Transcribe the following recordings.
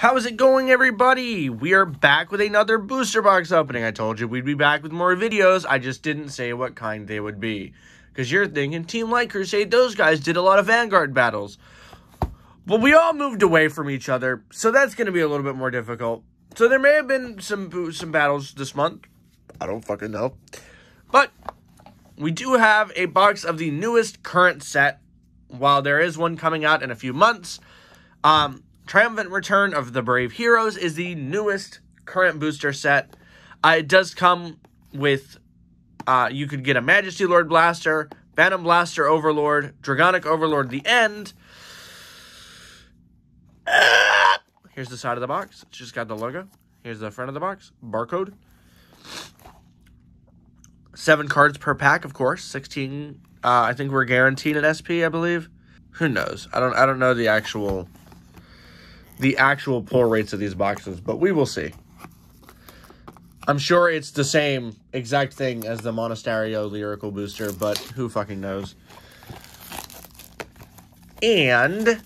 How is it going, everybody? We are back with another booster box opening. I told you we'd be back with more videos. I just didn't say what kind they would be. Because you're thinking, Team Light Crusade, those guys did a lot of Vanguard battles. But we all moved away from each other, so that's going to be a little bit more difficult. So there may have been some some battles this month. I don't fucking know. But we do have a box of the newest current set. While there is one coming out in a few months, um, Triumphant Return of the Brave Heroes is the newest current booster set. Uh, it does come with, uh, you could get a Majesty Lord Blaster, Phantom Blaster Overlord, Dragonic Overlord The End. Here's the side of the box. It's just got the logo. Here's the front of the box. Barcode. Seven cards per pack, of course. 16, uh, I think we're guaranteed an SP, I believe. Who knows? I don't I don't know the actual the actual pull rates of these boxes, but we will see. I'm sure it's the same exact thing as the Monasterio Lyrical Booster, but who fucking knows. And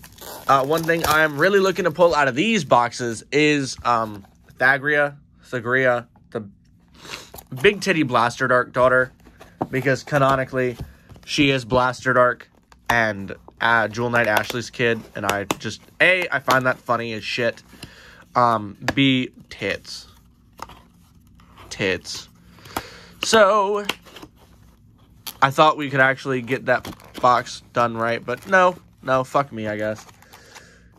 uh, one thing I'm really looking to pull out of these boxes is um, Thagria, Thagria, the Big Titty Blaster Dark daughter, because canonically she is Blaster Dark, and uh, Jewel Knight Ashley's kid, and I just a I find that funny as shit. Um, B tits, tits. So I thought we could actually get that box done right, but no, no, fuck me, I guess.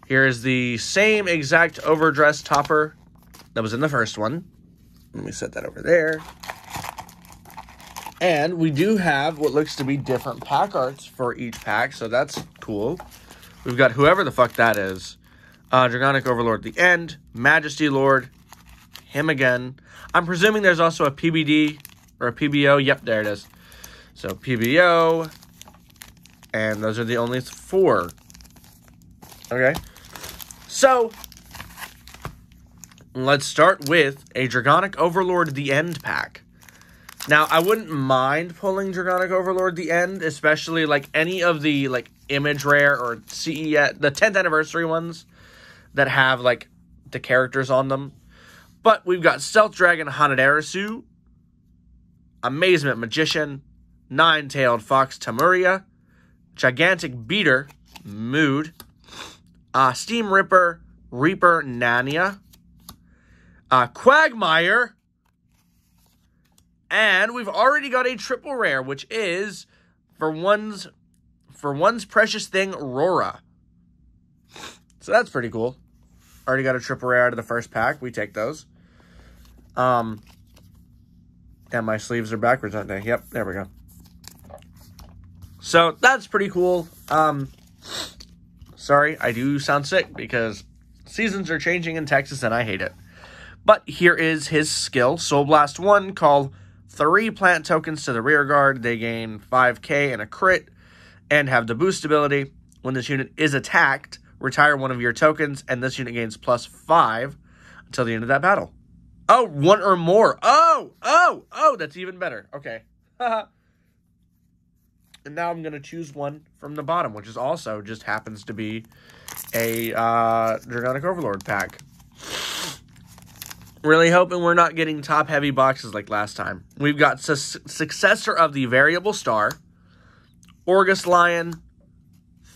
Here is the same exact overdress topper that was in the first one. Let me set that over there. And we do have what looks to be different pack arts for each pack, so that's cool. We've got whoever the fuck that is. Uh, Dragonic Overlord the end. Majesty Lord. Him again. I'm presuming there's also a PBD or a PBO. Yep, there it is. So PBO. And those are the only four. Okay. So, let's start with a Dragonic Overlord the end pack. Now, I wouldn't mind pulling Dragonic Overlord the end, especially like any of the like image rare or CE the 10th anniversary ones that have like the characters on them. But we've got Stealth Dragon Hanadarasu, Amazement Magician, Nine-Tailed Fox Tamuria, Gigantic Beater, Mood, uh, Steam Ripper, Reaper Nania, uh, Quagmire, and we've already got a triple rare, which is for one's for one's precious thing, Rora. So that's pretty cool. Already got a triple rare out of the first pack. We take those. Um, and my sleeves are backwards, aren't they? Yep, there we go. So that's pretty cool. Um, sorry, I do sound sick because seasons are changing in Texas and I hate it. But here is his skill, Soul Blast 1, called three plant tokens to the rear guard. They gain 5k and a crit and have the boost ability. When this unit is attacked, retire one of your tokens, and this unit gains plus 5 until the end of that battle. Oh, one or more. Oh, oh, oh, that's even better. Okay. and now I'm going to choose one from the bottom, which is also just happens to be a uh, Dragonic Overlord pack. Really hoping we're not getting top heavy boxes like last time. We've got su successor of the variable star, Orgus Lion,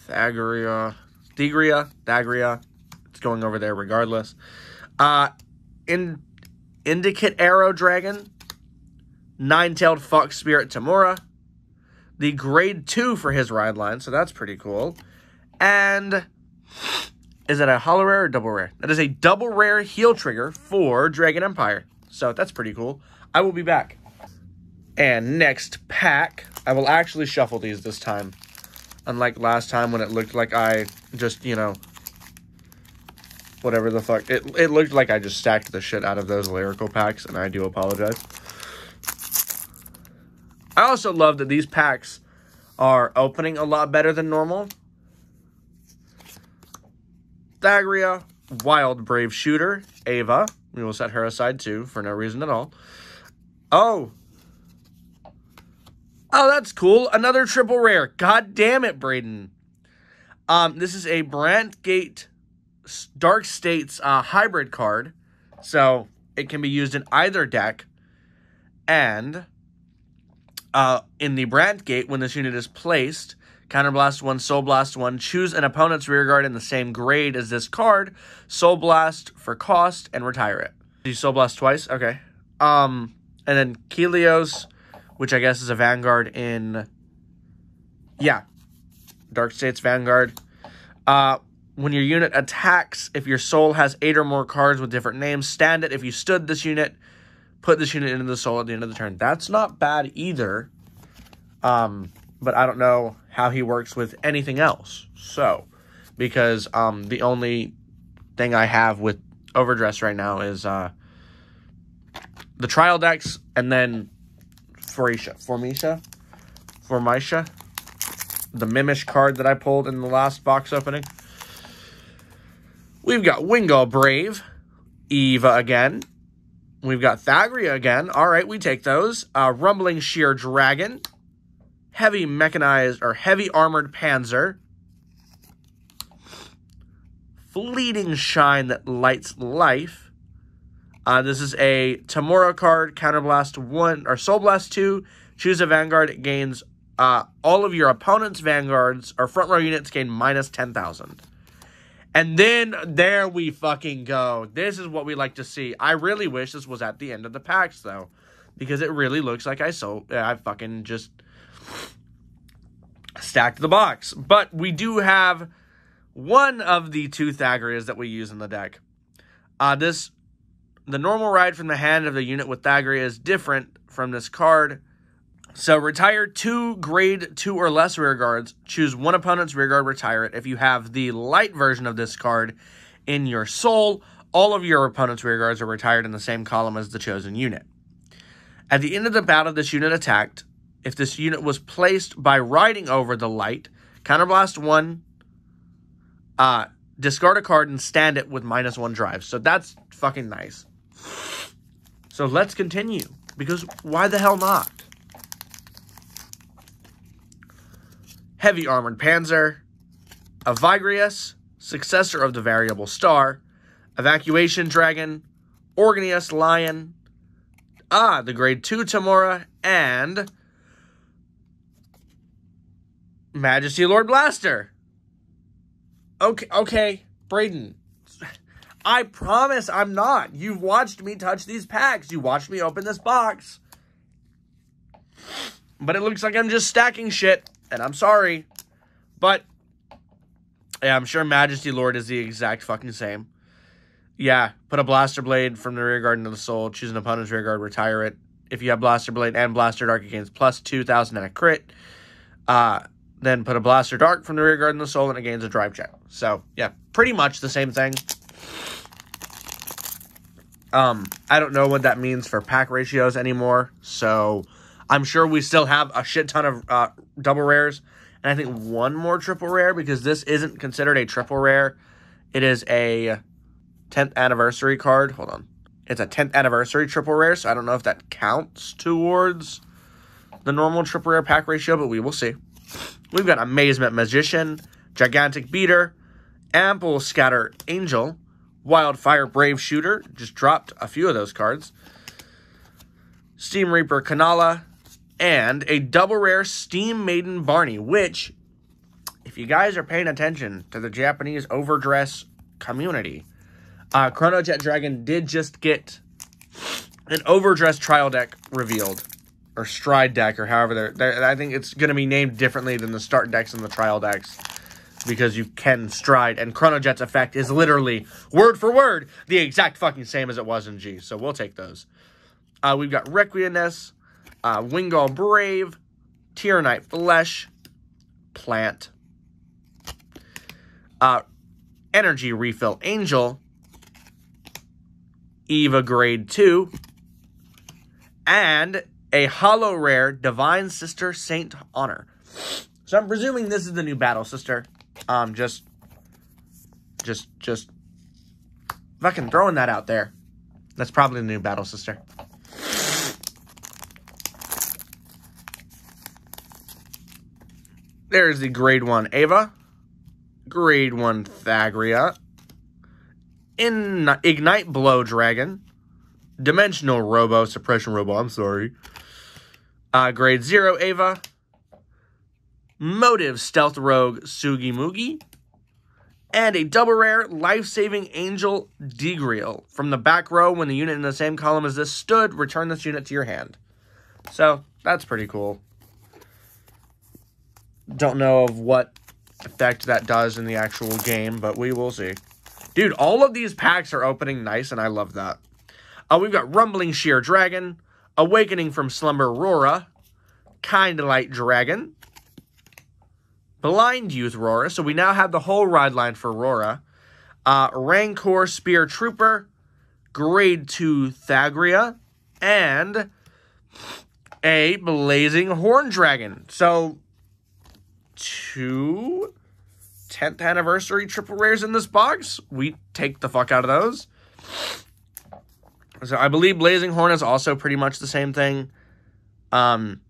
Thagria, Thagria, Thagria. It's going over there regardless. Uh, in Indicate Arrow Dragon, Nine-Tailed Fox Spirit Tamura, the grade 2 for his ride line, so that's pretty cool. And is that a hollow rare or double rare? That is a double rare heal trigger for Dragon Empire. So that's pretty cool. I will be back. And next pack, I will actually shuffle these this time. Unlike last time when it looked like I just, you know, whatever the fuck. It, it looked like I just stacked the shit out of those lyrical packs, and I do apologize. I also love that these packs are opening a lot better than normal. Thagria, Wild Brave Shooter, Ava. We will set her aside too for no reason at all. Oh. Oh, that's cool. Another triple rare. God damn it, Braden. Um, this is a Brandt Gate Dark State's uh, hybrid card, so it can be used in either deck. And uh, in the Brandt Gate, when this unit is placed, Counterblast 1, Soul Blast 1, choose an opponent's rearguard in the same grade as this card, Soul Blast for cost, and retire it. You Soul Blast twice? Okay. Um, and then Kelios, which I guess is a Vanguard in... Yeah. Dark State's Vanguard. Uh, when your unit attacks, if your soul has eight or more cards with different names, stand it. If you stood this unit, put this unit into the soul at the end of the turn. That's not bad either. Um, but I don't know how he works with anything else. So, because um, the only thing I have with Overdress right now is uh, the trial decks and then Forisha. Formisha? Formisha? The Mimish card that I pulled in the last box opening. We've got Wingull Brave, Eva again. We've got Thagria again. All right, we take those. Uh, Rumbling Sheer Dragon, Heavy Mechanized or Heavy Armored Panzer, Fleeting Shine that lights life. Uh, this is a Tamura card, Counterblast 1 or Soul Blast 2. Choose a Vanguard. It gains uh, all of your opponent's Vanguards or front row units gain minus 10,000. And then there we fucking go. This is what we like to see. I really wish this was at the end of the packs though, because it really looks like I so I fucking just stacked the box. But we do have one of the two Thagrias that we use in the deck. Uh, this the normal ride from the hand of the unit with Thagria is different from this card. So retire two grade two or less rear guards. Choose one opponent's rear guard, retire it. If you have the light version of this card in your soul, all of your opponent's rear guards are retired in the same column as the chosen unit. At the end of the battle, this unit attacked. If this unit was placed by riding over the light, counterblast one, uh, discard a card and stand it with minus one drive. So that's fucking nice. So let's continue because why the hell not? Heavy Armored Panzer, a Vigrius, successor of the Variable Star, Evacuation Dragon, Organius Lion, ah, the Grade 2 Tamura, and Majesty Lord Blaster. Okay, okay, Braden. I promise I'm not. You've watched me touch these packs. You watched me open this box. But it looks like I'm just stacking shit and I'm sorry, but yeah, I'm sure Majesty Lord is the exact fucking same. Yeah, put a Blaster Blade from the rear guard into the soul, choose an opponent's rear retire it. If you have Blaster Blade and Blaster Dark, it plus 2,000 and a crit. Uh, then put a Blaster Dark from the rear guard in the soul, and it gains a drive check. So, yeah, pretty much the same thing. Um, I don't know what that means for pack ratios anymore, so I'm sure we still have a shit ton of uh, double rares, and I think one more triple rare because this isn't considered a triple rare. It is a 10th anniversary card. Hold on. It's a 10th anniversary triple rare, so I don't know if that counts towards the normal triple rare pack ratio, but we will see. We've got Amazement Magician, Gigantic Beater, Ample Scatter Angel, Wildfire Brave Shooter, just dropped a few of those cards. Steam Reaper Kanala, and a double rare Steam Maiden Barney, which, if you guys are paying attention to the Japanese overdress community, uh, Chrono Jet Dragon did just get an overdress trial deck revealed, or stride deck, or however they're, they're I think it's going to be named differently than the start decks and the trial decks because you can stride, and Chronojet's effect is literally word for word the exact fucking same as it was in G. So we'll take those. Uh, we've got Requiemness, uh, Wingull Brave, Tyrannite Flesh, Plant, uh, Energy Refill Angel, Eva Grade 2, and a Hollow Rare Divine Sister Saint Honor. So I'm presuming this is the new Battle Sister. Um, just, just, just fucking throwing that out there. That's probably the new Battle Sister. There's the grade 1 Ava, grade 1 Thagria, In Ignite Blow Dragon, Dimensional Robo, Suppression Robo, I'm sorry. Uh, grade 0 Ava, Motive Stealth Rogue Sugi Mugi, and a double rare life saving angel Degreal. From the back row, when the unit in the same column as this stood, return this unit to your hand. So that's pretty cool. Don't know of what effect that does in the actual game, but we will see. Dude, all of these packs are opening nice, and I love that. Uh, we've got Rumbling Sheer Dragon, Awakening from Slumber Rora, Kind Light Dragon, Blind Youth Rora. So we now have the whole ride line for Rora. Uh, Rancor Spear Trooper, Grade 2 Thagria, and a Blazing Horn Dragon. So, two 10th anniversary triple rares in this box. We take the fuck out of those. So I believe Blazing Horn is also pretty much the same thing. Um,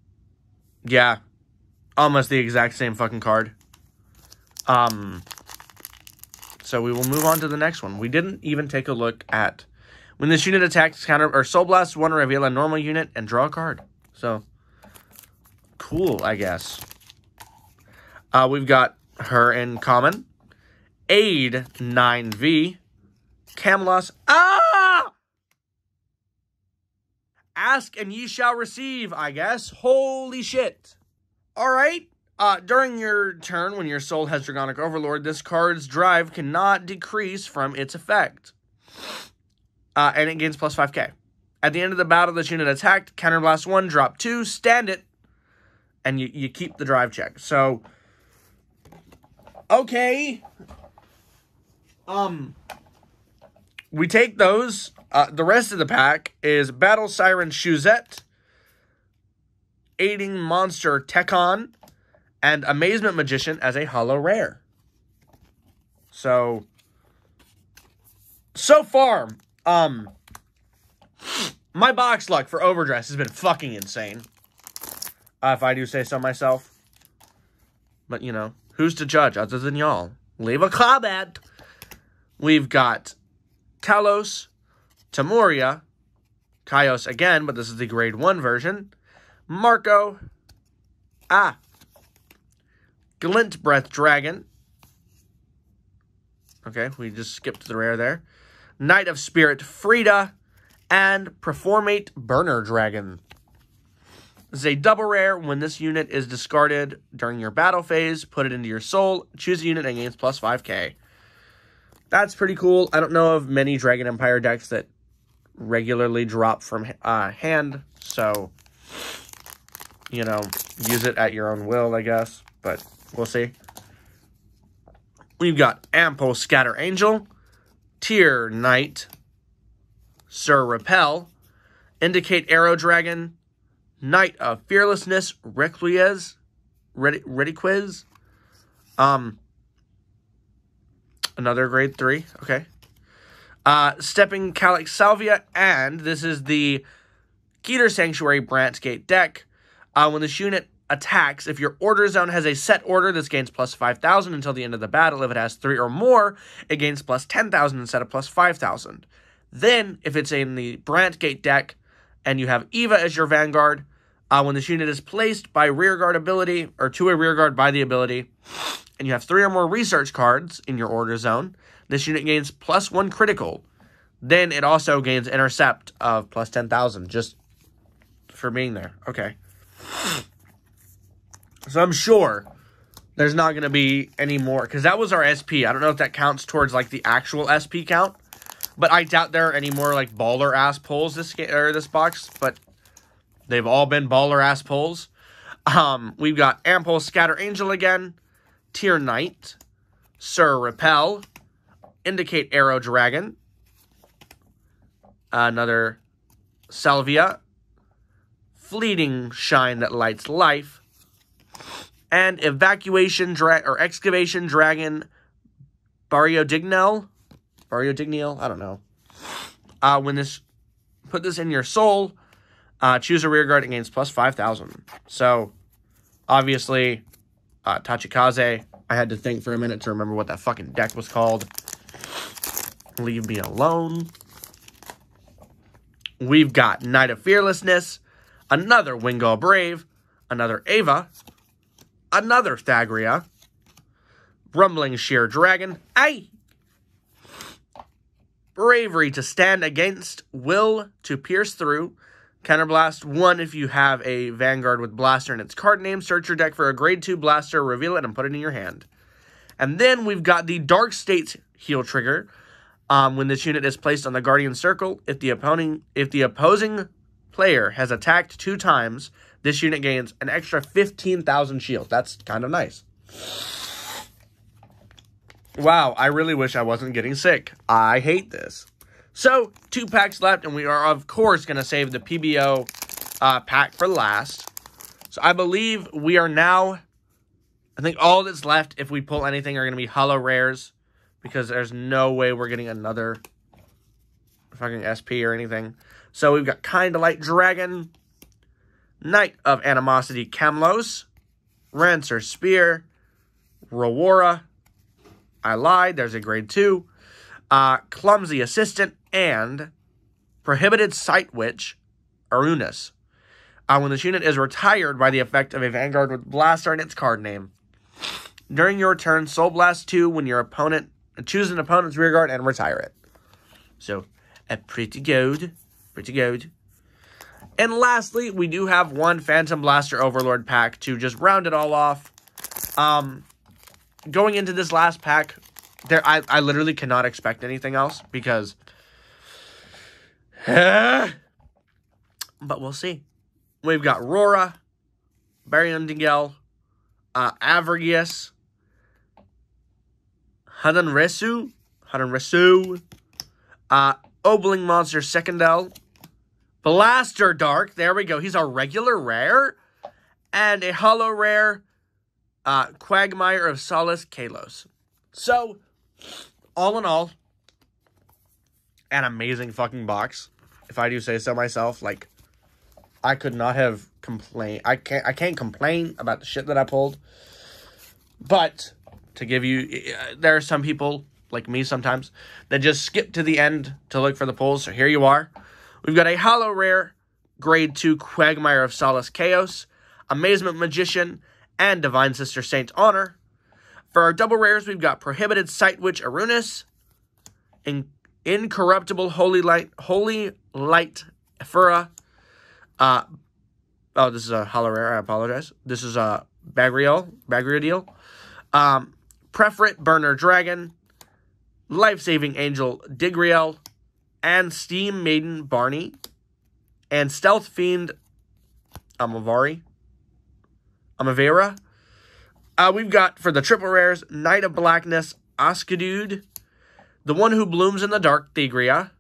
yeah, almost the exact same fucking card. Um, so we will move on to the next one. We didn't even take a look at when this unit attacks counter or Soul Blast one reveal a normal unit and draw a card. So cool, I guess. Uh, we've got her in common. Aid 9V. Camelos. Ah! Ask and ye shall receive, I guess. Holy shit. All right. Uh, during your turn, when your soul has Dragonic Overlord, this card's drive cannot decrease from its effect. Uh, and it gains plus 5k. At the end of the battle, this unit attacked, counterblast 1, drop 2, stand it, and you, you keep the drive check. So, okay. Um, we take those. Uh, the rest of the pack is Battle Siren Shuzette, Aiding Monster Tekon, and Amazement Magician as a hollow rare. So, so far, um, my box luck for Overdress has been fucking insane. Uh, if I do say so myself. But, you know, who's to judge other than y'all? Leave a comment. We've got Kalos, Tamuria, Kaios again, but this is the grade 1 version. Marco, ah, Glint Breath Dragon. Okay, we just skipped the rare there. Knight of Spirit Frida, and Performate Burner Dragon. This is a double rare. When this unit is discarded during your battle phase, put it into your soul, choose a unit and gains plus 5k. That's pretty cool. I don't know of many Dragon Empire decks that regularly drop from uh, hand, so, you know, use it at your own will, I guess, but we'll see. We've got Ample Scatter Angel, Tier Knight, Sir Repel, Indicate Arrow Dragon, Knight of Fearlessness, Requies, Ready, Ready Quiz, um, another grade three, okay. Uh, Stepping Calyx Salvia, and this is the Keter Sanctuary Brandt Gate deck. Uh, when this unit attacks, if your order zone has a set order, this gains plus 5,000 until the end of the battle. If it has three or more, it gains plus 10,000 instead of plus 5,000. Then, if it's in the Brandt Gate deck and you have Eva as your Vanguard, uh, when this unit is placed by rearguard ability or to a rearguard by the ability, and you have three or more research cards in your order zone, this unit gains plus one critical. Then it also gains intercept of plus 10,000 just for being there. Okay. So I'm sure there's not going to be any more because that was our SP. I don't know if that counts towards like the actual SP count. But I doubt there are any more like baller ass pulls this or this box. But they've all been baller ass pulls. Um, we've got Ample Scatter Angel again, Tier Knight, Sir Repel, Indicate Arrow Dragon, another Salvia, Fleeting Shine that lights life, and Evacuation Dra or Excavation Dragon Barrio Dignel. Barrio Dignil, I don't know. Uh, when this, put this in your soul, uh, choose a rear guard against plus 5,000. So, obviously, uh, Tachikaze, I had to think for a minute to remember what that fucking deck was called. Leave me alone. We've got Knight of Fearlessness, another Wingull Brave, another Ava, another Thagria, Rumbling Sheer Dragon, aye! Bravery to stand against, Will to pierce through, Counterblast 1 if you have a Vanguard with Blaster in its card name. Search your deck for a grade 2 Blaster, reveal it, and put it in your hand. And then we've got the Dark State heal trigger. Um, when this unit is placed on the Guardian Circle, if the opposing if the opposing player has attacked two times, this unit gains an extra 15,000 shield. That's kind of nice. Wow, I really wish I wasn't getting sick. I hate this. So, two packs left, and we are, of course, going to save the PBO uh, pack for last. So, I believe we are now... I think all that's left, if we pull anything, are going to be hollow rares. Because there's no way we're getting another fucking SP or anything. So, we've got Kind of Light Dragon, Knight of Animosity Camlos, Rancer Spear, Rowora. I lied, there's a grade 2. Uh, Clumsy Assistant, and Prohibited Sight Witch, Arunas. Uh, when this unit is retired by the effect of a Vanguard with Blaster in its card name. During your turn, Soul Blast 2 when your opponent choose an opponent's rearguard and retire it. So, a pretty good. Pretty good. And lastly, we do have one Phantom Blaster Overlord pack to just round it all off. Um, going into this last pack, there I, I literally cannot expect anything else because but we'll see. We've got Rora, Baryonyngel, uh, Avrius, Hadanresu, Hadanresu, uh, Obling Monster Secondel, Blaster Dark, there we go, he's a regular rare, and a hollow rare, uh, Quagmire of Solace Kalos. So, all in all, an amazing fucking box, if I do say so myself. Like, I could not have complained. I can't. I can't complain about the shit that I pulled. But to give you, eh, eh, there are some people like me sometimes that just skip to the end to look for the pulls. So here you are. We've got a hollow rare, grade two Quagmire of Solace Chaos, Amazement Magician, and Divine Sister Saint Honor. For our double rares, we've got Prohibited Sight Witch Arunas, and Incorruptible Holy Light, Holy Light Fura. Uh, oh, this is a hollow. I apologize. This is a Bagriel, Bagriel deal. Um, Prefrit Burner Dragon, Life Saving Angel Digriel, and Steam Maiden Barney, and Stealth Fiend Amavari, Amavera. Uh, we've got for the triple rares Knight of Blackness Askadude, the One Who Blooms in the Dark, Thagria.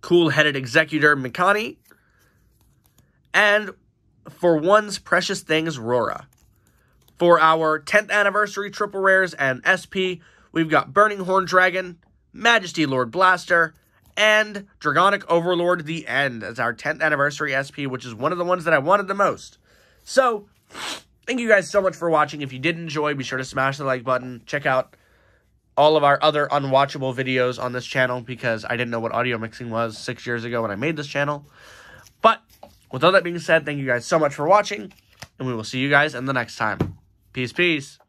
Cool-Headed Executor, Mikani. And for one's Precious Things, Rora. For our 10th anniversary triple rares and SP, we've got Burning Horn Dragon, Majesty Lord Blaster, and Dragonic Overlord The End as our 10th anniversary SP, which is one of the ones that I wanted the most. So, thank you guys so much for watching. If you did enjoy, be sure to smash the like button. Check out all of our other unwatchable videos on this channel because I didn't know what audio mixing was six years ago when I made this channel. But with all that being said, thank you guys so much for watching, and we will see you guys in the next time. Peace, peace.